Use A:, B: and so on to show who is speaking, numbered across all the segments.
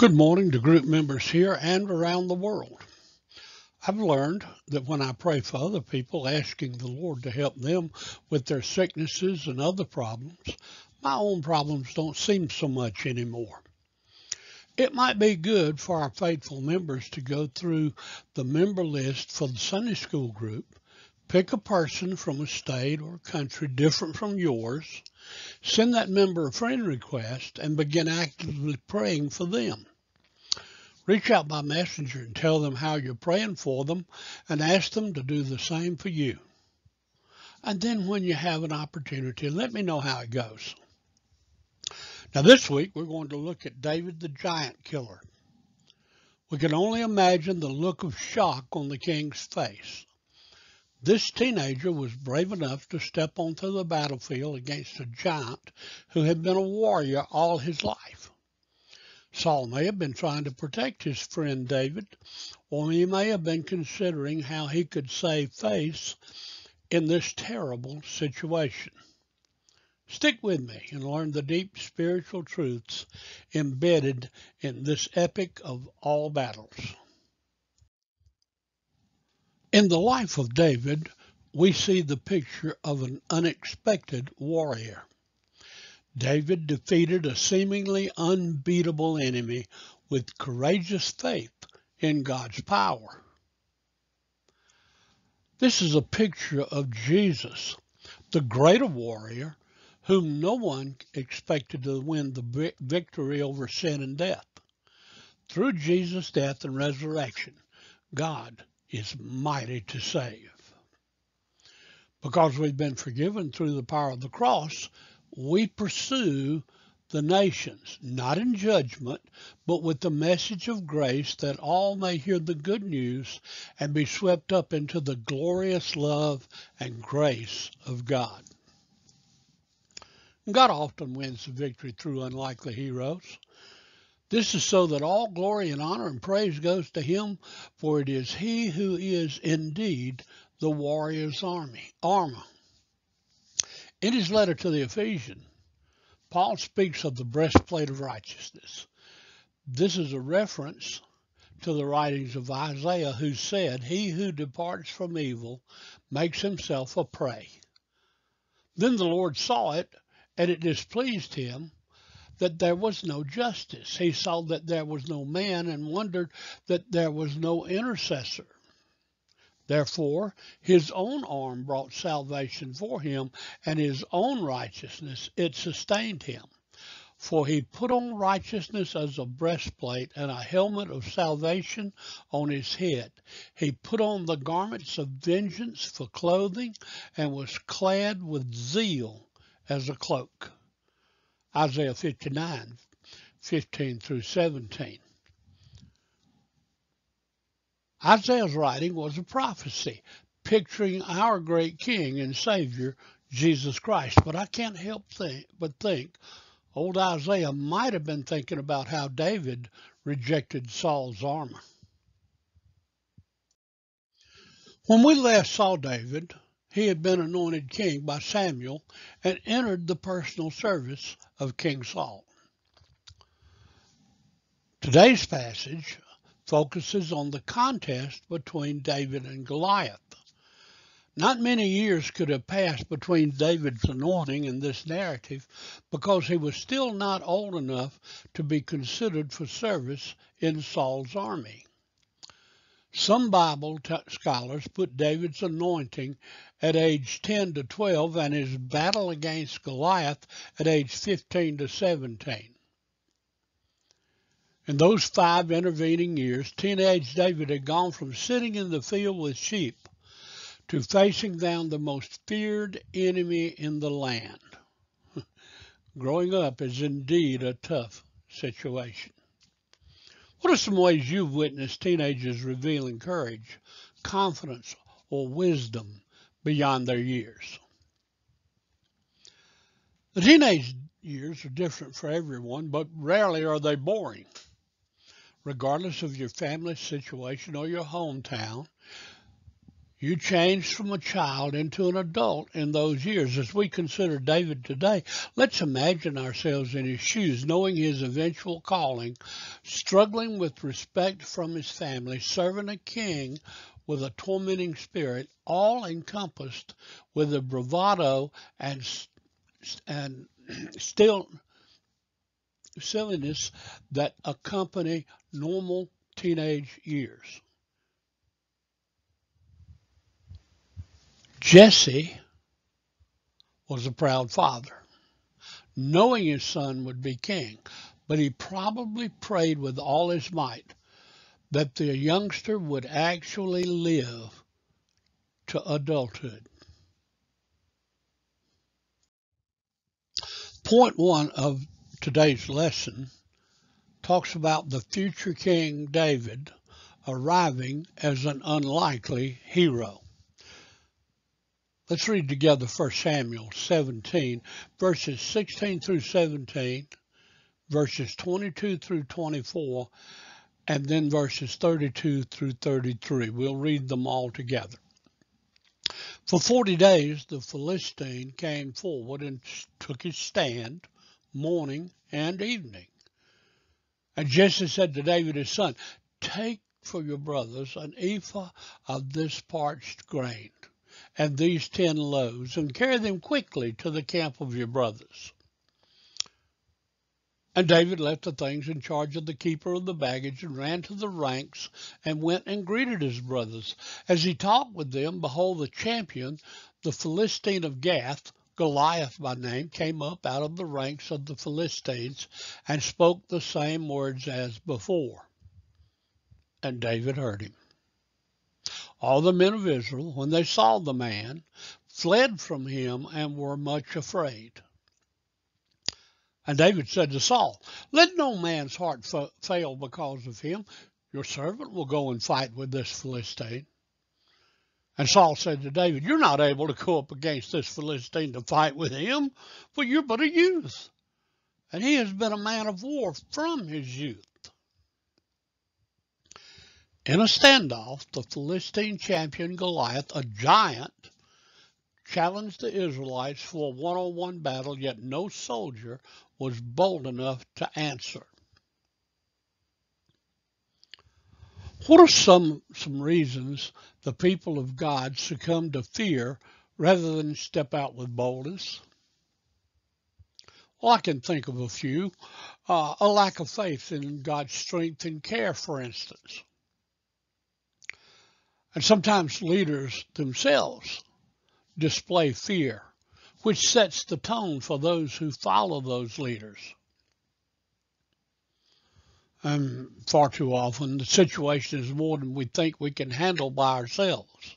A: Good morning to group members here and around the world. I've learned that when I pray for other people, asking the Lord to help them with their sicknesses and other problems, my own problems don't seem so much anymore. It might be good for our faithful members to go through the member list for the Sunday school group, pick a person from a state or country different from yours, send that member a friend request, and begin actively praying for them. Reach out by messenger and tell them how you're praying for them and ask them to do the same for you. And then when you have an opportunity, let me know how it goes. Now this week we're going to look at David the giant killer. We can only imagine the look of shock on the king's face. This teenager was brave enough to step onto the battlefield against a giant who had been a warrior all his life. Saul may have been trying to protect his friend David, or he may have been considering how he could save face in this terrible situation. Stick with me and learn the deep spiritual truths embedded in this epic of all battles. In the life of David, we see the picture of an unexpected warrior. David defeated a seemingly unbeatable enemy with courageous faith in God's power. This is a picture of Jesus, the greater warrior whom no one expected to win the victory over sin and death. Through Jesus' death and resurrection, God is mighty to save. Because we've been forgiven through the power of the cross, we pursue the nations, not in judgment, but with the message of grace that all may hear the good news and be swept up into the glorious love and grace of God. God often wins the victory through unlikely heroes. This is so that all glory and honor and praise goes to him, for it is he who is indeed the warrior's army, armor. In his letter to the Ephesians, Paul speaks of the breastplate of righteousness. This is a reference to the writings of Isaiah, who said, He who departs from evil makes himself a prey. Then the Lord saw it, and it displeased him that there was no justice. He saw that there was no man and wondered that there was no intercessor. Therefore, his own arm brought salvation for him, and his own righteousness, it sustained him. For he put on righteousness as a breastplate and a helmet of salvation on his head. He put on the garments of vengeance for clothing and was clad with zeal as a cloak. Isaiah 59, 15 through 17. Isaiah's writing was a prophecy picturing our great King and Savior, Jesus Christ. But I can't help think, but think old Isaiah might have been thinking about how David rejected Saul's armor. When we last saw David, he had been anointed king by Samuel and entered the personal service of King Saul. Today's passage focuses on the contest between David and Goliath. Not many years could have passed between David's anointing and this narrative because he was still not old enough to be considered for service in Saul's army. Some Bible scholars put David's anointing at age 10 to 12 and his battle against Goliath at age 15 to 17. In those five intervening years, teenage David had gone from sitting in the field with sheep to facing down the most feared enemy in the land. Growing up is indeed a tough situation. What are some ways you've witnessed teenagers revealing courage, confidence, or wisdom beyond their years? The teenage years are different for everyone, but rarely are they boring regardless of your family situation or your hometown, You changed from a child into an adult in those years. As we consider David today, let's imagine ourselves in his shoes, knowing his eventual calling, struggling with respect from his family, serving a king with a tormenting spirit, all encompassed with the bravado and and still silliness that accompany normal teenage years. Jesse was a proud father, knowing his son would be king, but he probably prayed with all his might that the youngster would actually live to adulthood. Point one of today's lesson talks about the future King David arriving as an unlikely hero. Let's read together 1 Samuel 17, verses 16 through 17, verses 22 through 24, and then verses 32 through 33. We'll read them all together. For 40 days the Philistine came forward and took his stand morning and evening. And Jesse said to David his son, Take for your brothers an ephah of this parched grain and these ten loaves, and carry them quickly to the camp of your brothers. And David left the things in charge of the keeper of the baggage and ran to the ranks and went and greeted his brothers. As he talked with them, behold, the champion, the Philistine of Gath, Goliath by name, came up out of the ranks of the Philistines and spoke the same words as before. And David heard him. All the men of Israel, when they saw the man, fled from him and were much afraid. And David said to Saul, Let no man's heart fa- fail because of him. Your servant will go and fight with this Philistine. And Saul said to David, You're not able to go up against this Philistine to fight with him, for you're but a youth. And he has been a man of war from his youth. In a standoff, the Philistine champion Goliath, a giant, challenged the Israelites for a one on one battle, yet no soldier was bold enough to answer. What are some, some reasons the people of God succumb to fear rather than step out with boldness? Well, I can think of a few. Uh, a lack of faith in God's strength and care, for instance. And sometimes leaders themselves display fear, which sets the tone for those who follow those leaders. And far too often, the situation is more than we think we can handle by ourselves.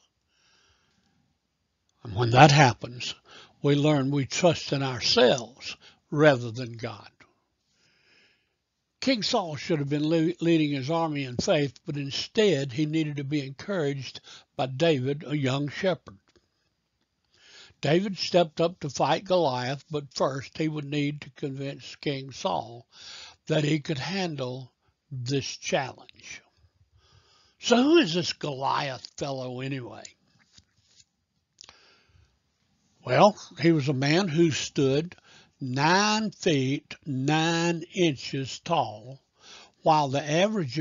A: And when that happens, we learn we trust in ourselves rather than God. King Saul should have been leading his army in faith, but instead he needed to be encouraged by David, a young shepherd. David stepped up to fight Goliath, but first he would need to convince King Saul that he could handle this challenge. So, who is this Goliath fellow anyway? Well, he was a man who stood nine feet nine inches tall, while the average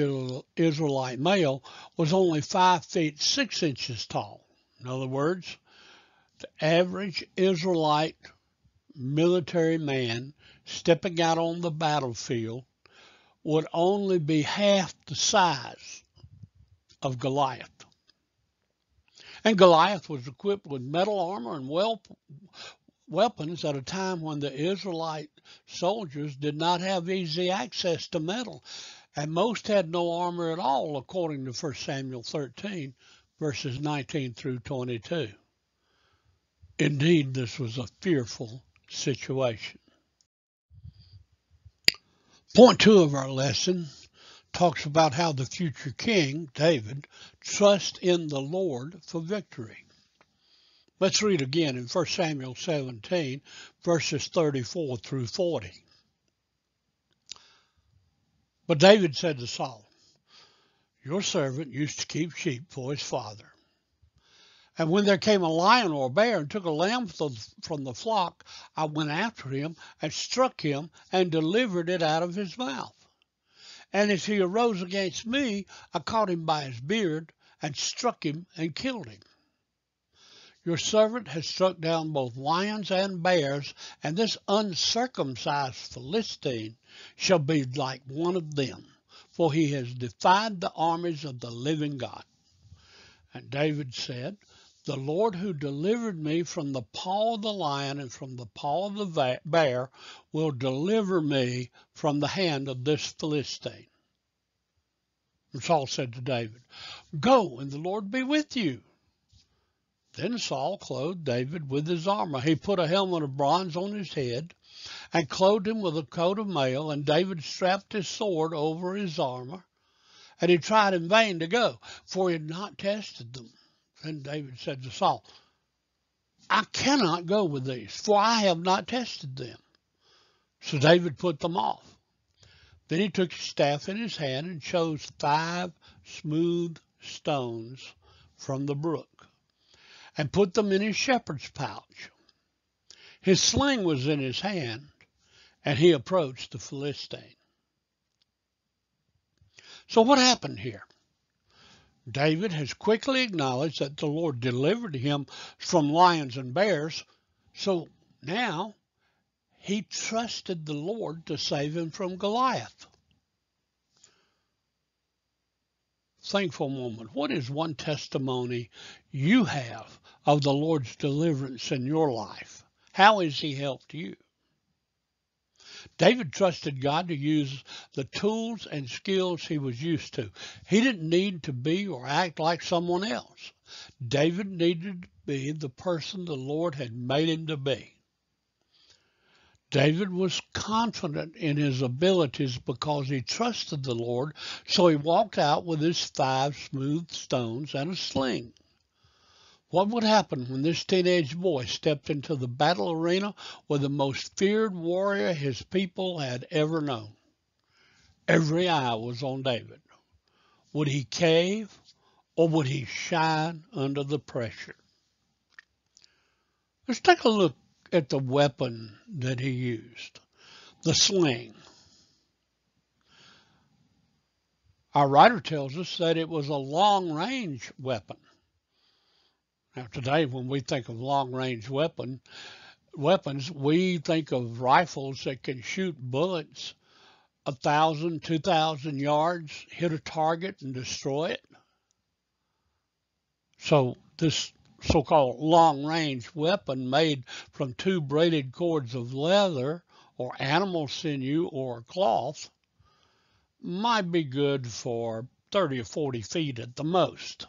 A: Israelite male was only five feet six inches tall. In other words, the average Israelite military man stepping out on the battlefield would only be half the size of Goliath. And Goliath was equipped with metal armor and well weapons at a time when the Israelite soldiers did not have easy access to metal, and most had no armor at all, according to 1 Samuel 13, verses 19 through 22. Indeed, this was a fearful situation. Point two of our lesson talks about how the future king, David, trusts in the Lord for victory. Let's read again in 1 Samuel 17, verses 34 through 40. But David said to Saul, Your servant used to keep sheep for his father. And when there came a lion or a bear and took a lamb from the flock, I went after him and struck him and delivered it out of his mouth. And as he arose against me, I caught him by his beard and struck him and killed him. Your servant has struck down both lions and bears, and this uncircumcised Philistine shall be like one of them, for he has defied the armies of the living God. And David said, the Lord who delivered me from the paw of the lion and from the paw of the bear will deliver me from the hand of this Philistine. And Saul said to David, Go, and the Lord be with you. Then Saul clothed David with his armor. He put a helmet of bronze on his head and clothed him with a coat of mail, and David strapped his sword over his armor. And he tried in vain to go, for he had not tested them. Then David said to Saul, I cannot go with these, for I have not tested them. So David put them off. Then he took his staff in his hand and chose five smooth stones from the brook and put them in his shepherd's pouch. His sling was in his hand, and he approached the Philistine. So what happened here? David has quickly acknowledged that the Lord delivered him from lions and bears, so now he trusted the Lord to save him from Goliath. A moment. What is one testimony you have of the Lord's deliverance in your life? How has he helped you? David trusted God to use the tools and skills he was used to. He didn't need to be or act like someone else. David needed to be the person the Lord had made him to be. David was confident in his abilities because he trusted the Lord, so he walked out with his five smooth stones and a sling. What would happen when this teenage boy stepped into the battle arena with the most feared warrior his people had ever known? Every eye was on David. Would he cave or would he shine under the pressure? Let's take a look at the weapon that he used, the sling. Our writer tells us that it was a long range weapon. Now, today, when we think of long-range weapon weapons, we think of rifles that can shoot bullets a thousand, two thousand yards, hit a target and destroy it. So this so-called long-range weapon made from two braided cords of leather or animal sinew or cloth might be good for 30 or 40 feet at the most.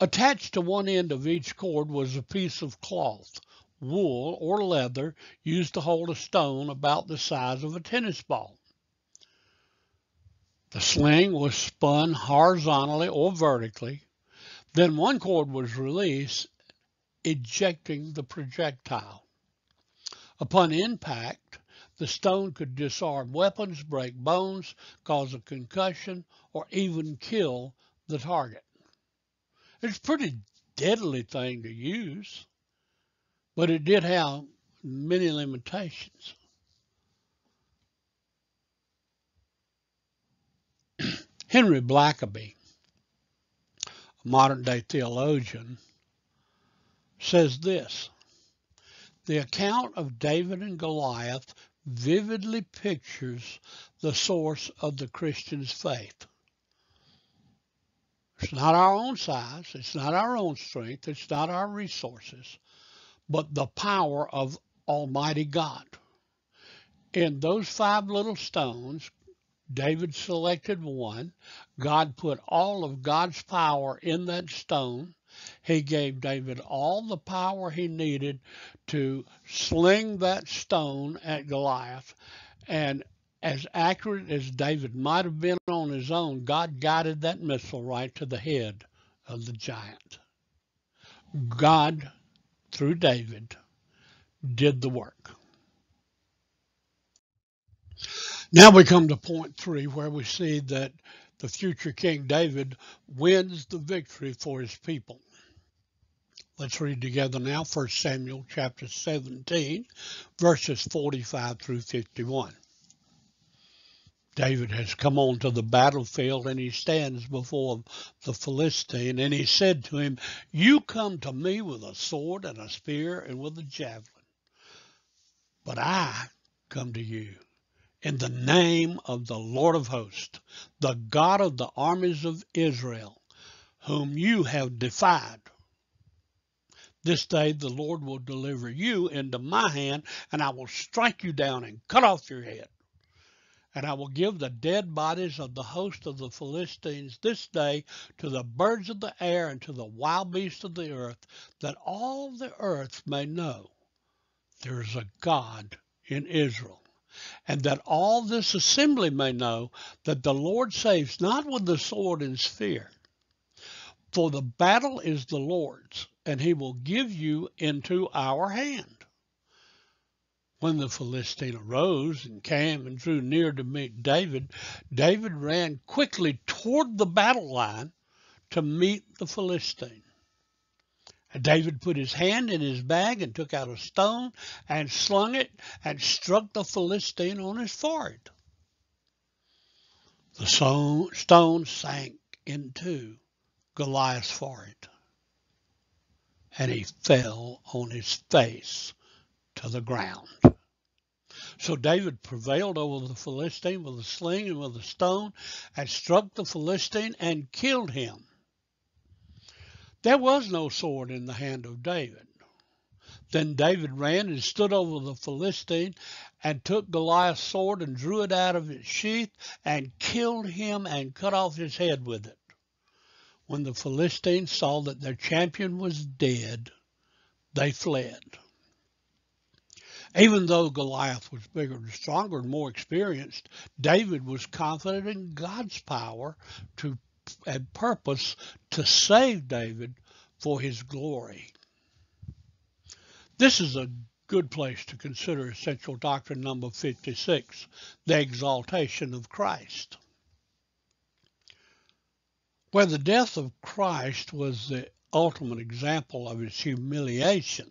A: Attached to one end of each cord was a piece of cloth, wool, or leather used to hold a stone about the size of a tennis ball. The sling was spun horizontally or vertically. Then one cord was released, ejecting the projectile. Upon impact, the stone could disarm weapons, break bones, cause a concussion, or even kill the target. It's a pretty deadly thing to use, but it did have many limitations. Henry Blackaby, a modern day theologian, says this The account of David and Goliath vividly pictures the source of the Christian's faith. It's not our own size. It's not our own strength. It's not our resources, but the power of Almighty God. In those five little stones, David selected one. God put all of God's power in that stone. He gave David all the power he needed to sling that stone at Goliath. And as accurate as David might have been on his own, God guided that missile right to the head of the giant. God, through David, did the work. Now we come to point three, where we see that the future King David wins the victory for his people. Let's read together now 1 Samuel chapter 17, verses 45 through 51. David has come onto the battlefield and he stands before the Philistine and he said to him, You come to me with a sword and a spear and with a javelin, but I come to you in the name of the Lord of hosts, the God of the armies of Israel, whom you have defied. This day the Lord will deliver you into my hand, and I will strike you down and cut off your head. And I will give the dead bodies of the host of the Philistines this day to the birds of the air and to the wild beasts of the earth, that all the earth may know there is a God in Israel. And that all this assembly may know that the Lord saves not with the sword and spear, for the battle is the Lord's, and he will give you into our hand. When the Philistine arose and came and drew near to meet David, David ran quickly toward the battle line to meet the Philistine. David put his hand in his bag and took out a stone and slung it and struck the Philistine on his forehead. The stone sank into Goliath's forehead, and he fell on his face to the ground. So David prevailed over the Philistine with a sling and with a stone, and struck the Philistine and killed him. There was no sword in the hand of David. Then David ran and stood over the Philistine and took Goliath's sword and drew it out of its sheath and killed him and cut off his head with it. When the Philistines saw that their champion was dead, they fled. Even though Goliath was bigger and stronger and more experienced, David was confident in God's power to and purpose to save David for his glory. This is a good place to consider essential doctrine number 56, the exaltation of Christ where the death of Christ was the ultimate example of his humiliation.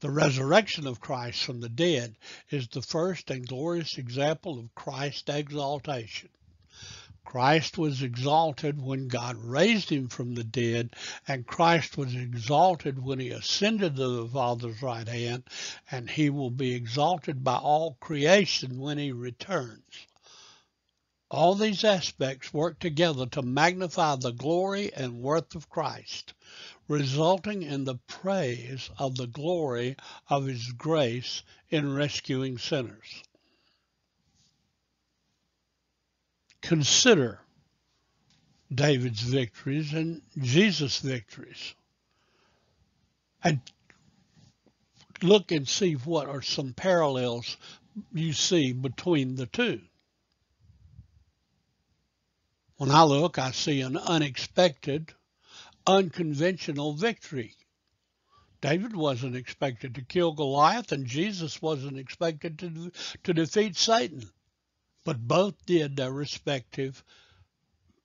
A: The resurrection of Christ from the dead is the first and glorious example of Christ's exaltation. Christ was exalted when God raised him from the dead, and Christ was exalted when he ascended to the Father's right hand, and he will be exalted by all creation when he returns. All these aspects work together to magnify the glory and worth of Christ, resulting in the praise of the glory of His grace in rescuing sinners. Consider David's victories and Jesus' victories. And look and see what are some parallels you see between the two. When I look, I see an unexpected, unconventional victory. David wasn't expected to kill Goliath, and Jesus wasn't expected to, to defeat Satan. But both did their respective,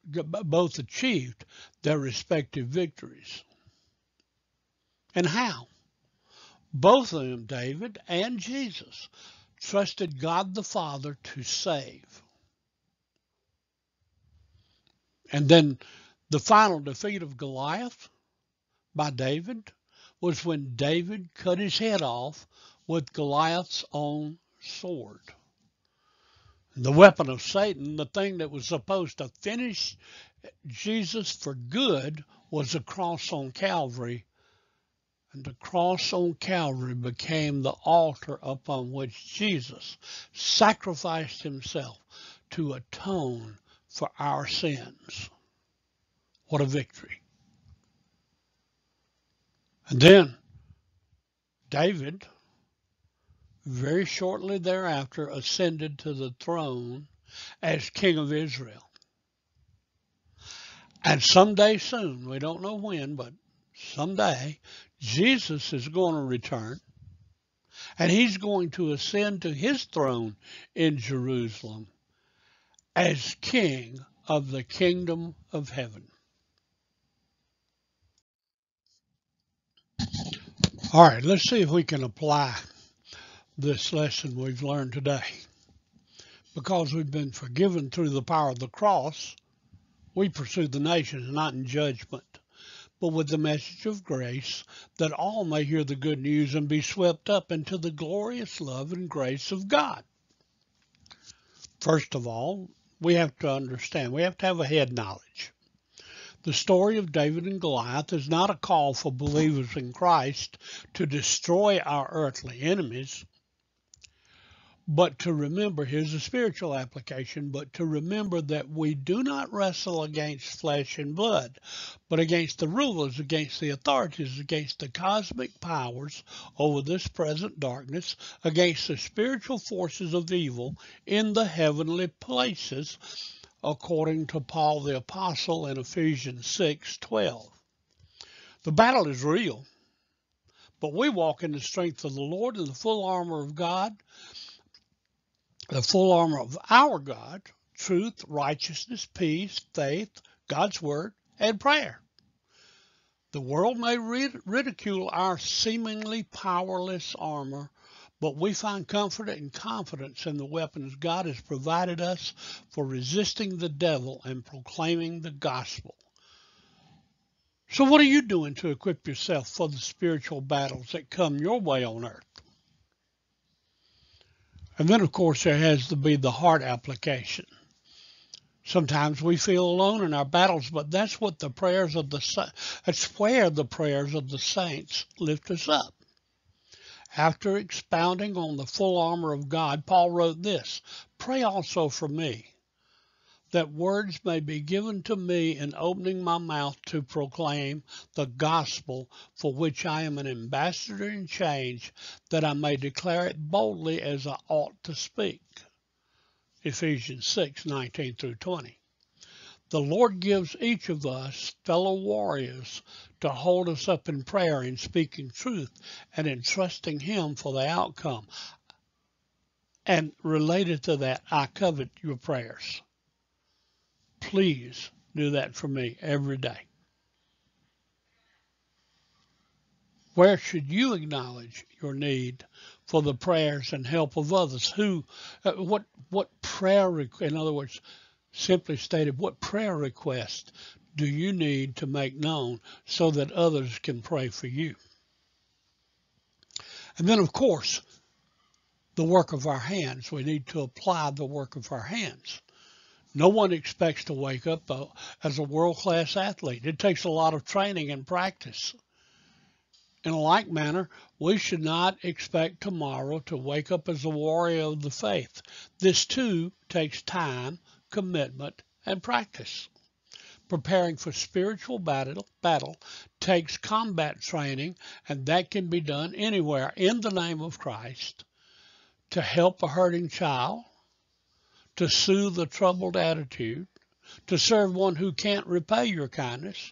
A: both achieved their respective victories. And how? Both of them, David and Jesus, trusted God the Father to save. And then the final defeat of Goliath by David was when David cut his head off with Goliath's own sword. The weapon of Satan, the thing that was supposed to finish Jesus for good, was the cross on Calvary. And the cross on Calvary became the altar upon which Jesus sacrificed himself to atone for our sins. What a victory. And then David, very shortly thereafter, ascended to the throne as king of Israel. And someday soon, we don't know when, but someday, Jesus is going to return and he's going to ascend to his throne in Jerusalem as king of the kingdom of heaven. All right, let's see if we can apply this lesson we've learned today. Because we've been forgiven through the power of the cross, we pursue the nations not in judgment, but with the message of grace, that all may hear the good news and be swept up into the glorious love and grace of God. First of all, we have to understand, we have to have a head knowledge. The story of David and Goliath is not a call for believers in Christ to destroy our earthly enemies, but to remember, here's a spiritual application, but to remember that we do not wrestle against flesh and blood, but against the rulers, against the authorities, against the cosmic powers over this present darkness, against the spiritual forces of evil in the heavenly places, according to Paul the Apostle in Ephesians 6 12. The battle is real, but we walk in the strength of the Lord and the full armor of God the full armor of our God, truth, righteousness, peace, faith, God's word, and prayer. The world may ridicule our seemingly powerless armor, but we find comfort and confidence in the weapons God has provided us for resisting the devil and proclaiming the gospel. So, what are you doing to equip yourself for the spiritual battles that come your way on earth? And then, of course, there has to be the heart application. Sometimes we feel alone in our battles, but that's what the prayers of the that's where the prayers of the saints lift us up. After expounding on the full armor of God, Paul wrote this, "Pray also for me, that words may be given to me in opening my mouth to proclaim the gospel for which I am an ambassador in change, that I may declare it boldly as I ought to speak. Ephesians 6, 19 through 20. The Lord gives each of us fellow warriors to hold us up in prayer in speaking truth and in trusting Him for the outcome. And related to that, I covet your prayers please do that for me every day. Where should you acknowledge your need for the prayers and help of others? Who, uh, what, what prayer, in other words, simply stated, what prayer request do you need to make known so that others can pray for you? And then, of course, the work of our hands. We need to apply the work of our hands. No one expects to wake up uh, as a world class athlete. It takes a lot of training and practice. In a like manner, we should not expect tomorrow to wake up as a warrior of the faith. This too takes time, commitment, and practice. Preparing for spiritual battle, battle takes combat training, and that can be done anywhere in the name of Christ to help a hurting child, to soothe a troubled attitude, to serve one who can't repay your kindness,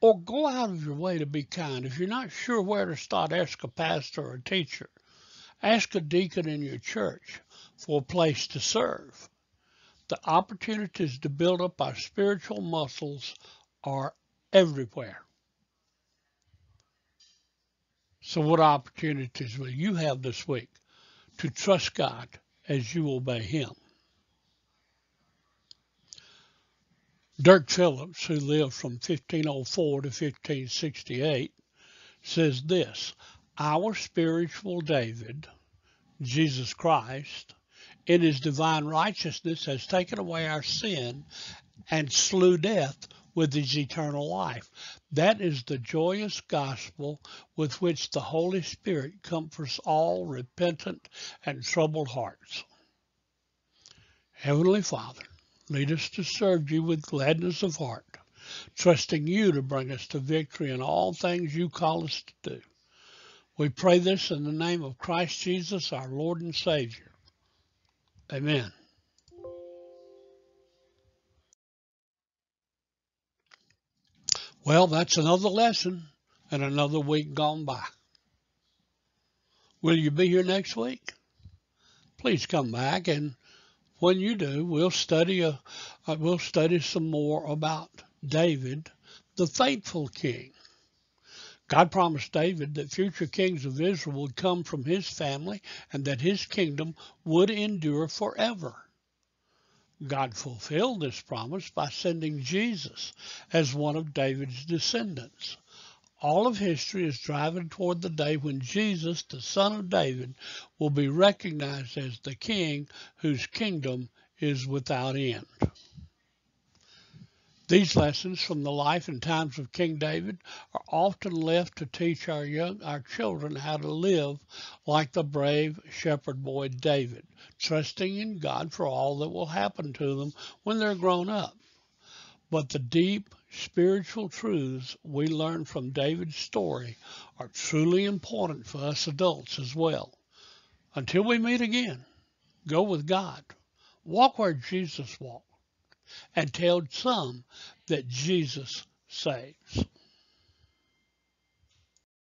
A: or go out of your way to be kind. If you're not sure where to start, ask a pastor or a teacher. Ask a deacon in your church for a place to serve. The opportunities to build up our spiritual muscles are everywhere. So, what opportunities will you have this week to trust God as you obey Him? Dirk Phillips, who lived from 1504 to 1568, says this Our spiritual David, Jesus Christ, in his divine righteousness has taken away our sin and slew death with his eternal life. That is the joyous gospel with which the Holy Spirit comforts all repentant and troubled hearts. Heavenly Father, Lead us to serve you with gladness of heart, trusting you to bring us to victory in all things you call us to do. We pray this in the name of Christ Jesus, our Lord and Savior. Amen. Well, that's another lesson and another week gone by. Will you be here next week? Please come back and when you do, we'll study a, uh, we'll study some more about David, the faithful king. God promised David that future kings of Israel would come from his family and that his kingdom would endure forever. God fulfilled this promise by sending Jesus as one of David's descendants. All of history is driving toward the day when Jesus, the son of David, will be recognized as the king whose kingdom is without end. These lessons from the life and times of King David are often left to teach our young our children how to live like the brave shepherd boy David, trusting in God for all that will happen to them when they're grown up. But the deep spiritual truths we learn from David's story are truly important for us adults as well. Until we meet again, go with God. Walk where Jesus walked and tell some that Jesus saves.